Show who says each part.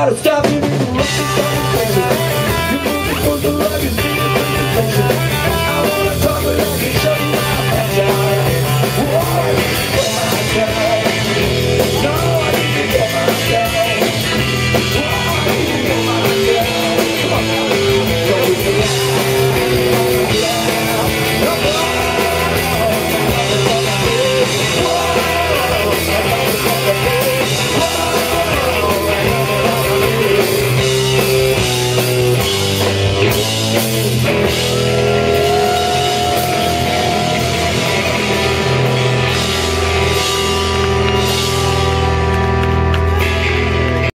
Speaker 1: gotta stop you. Música